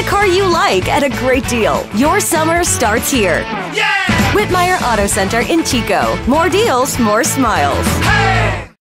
The car you like at a great deal. Your summer starts here. Yeah! Wittmeier Auto Center in Chico. More deals, more smiles. Hey!